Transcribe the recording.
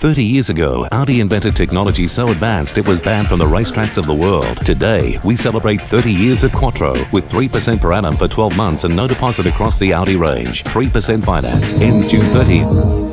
30 years ago, Audi invented technology so advanced it was banned from the racetracks of the world. Today, we celebrate 30 years of Quattro with 3% per annum for 12 months and no deposit across the Audi range. 3% finance ends June 30.